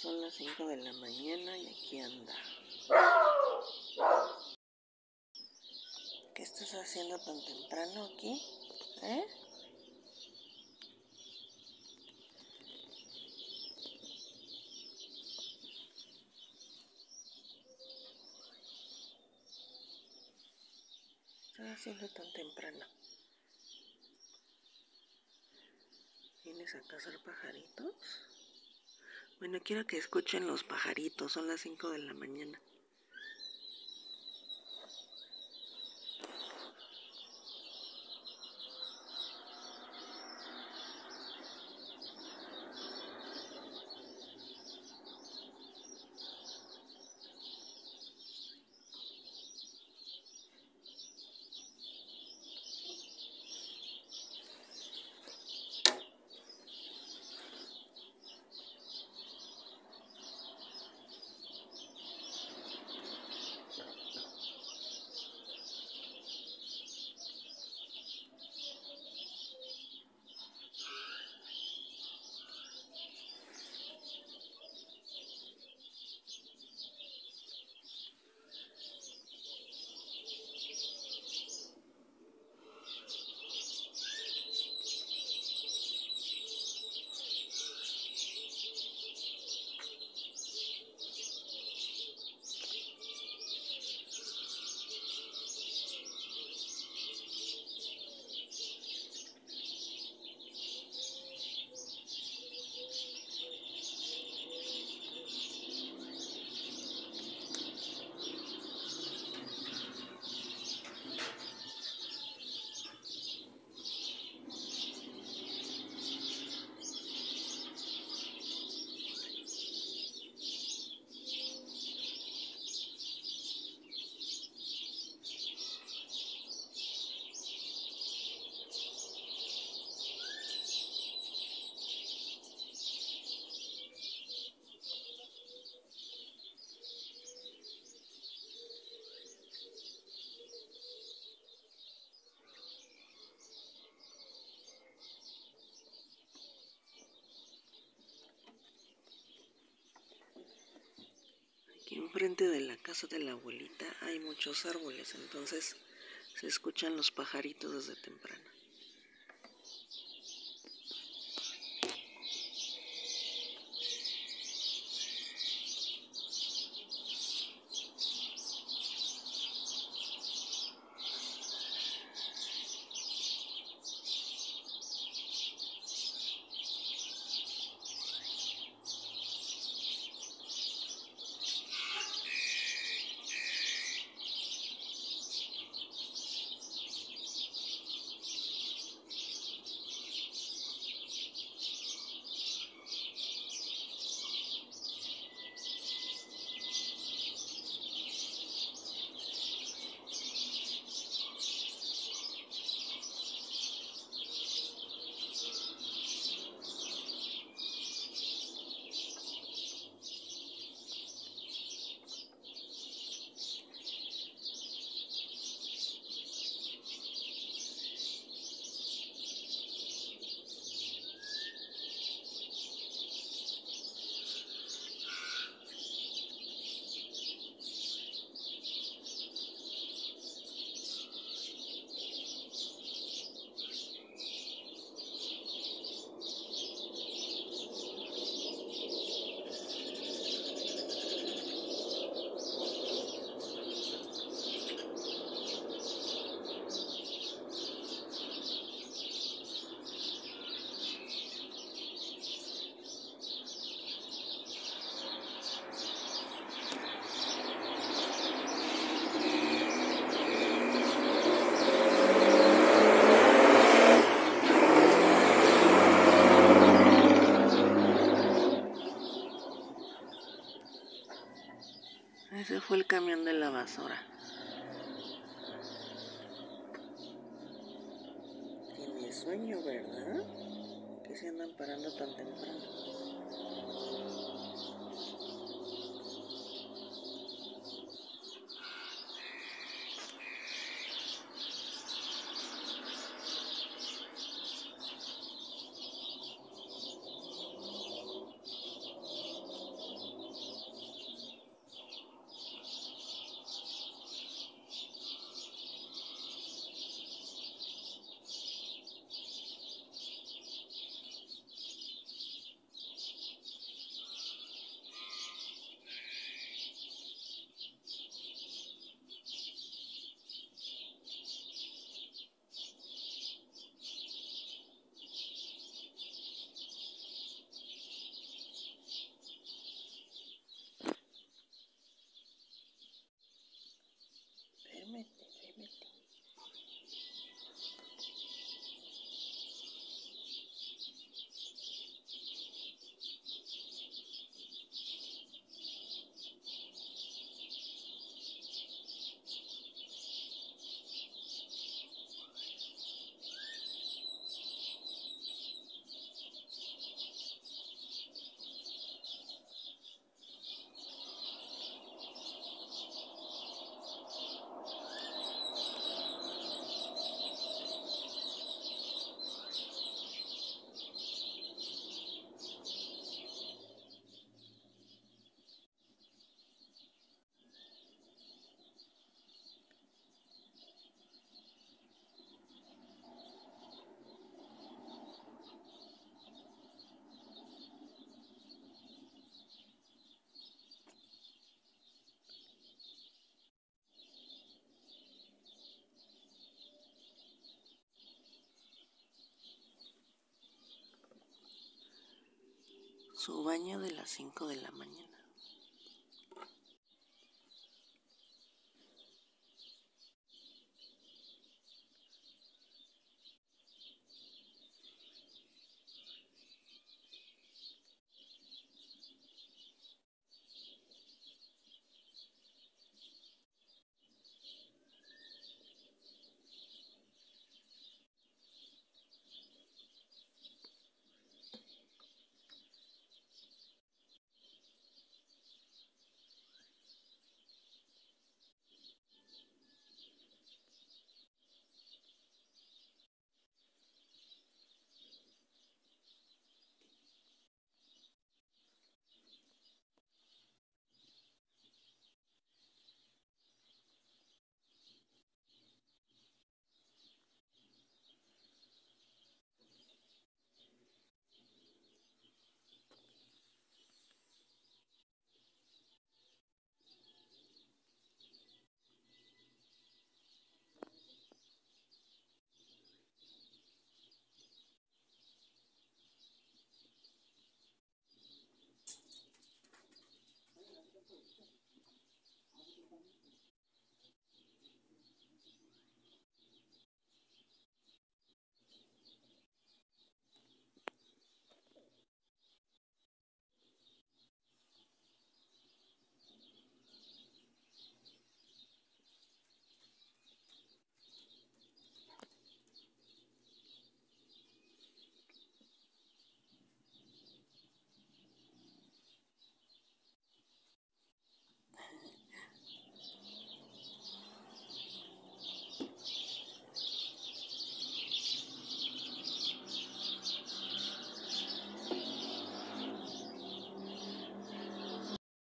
Son las 5 de la mañana y aquí anda. ¿Qué estás haciendo tan temprano aquí? ¿Eh? ¿Qué estás haciendo tan temprano? ¿Vienes a cazar pajaritos? Bueno, quiero que escuchen los pajaritos, son las 5 de la mañana. Enfrente de la casa de la abuelita hay muchos árboles, entonces se escuchan los pajaritos desde temprano. Camión de la basura. Tiene sueño, ¿verdad? Que se andan parando tan temprano. Su baño de las 5 de la mañana.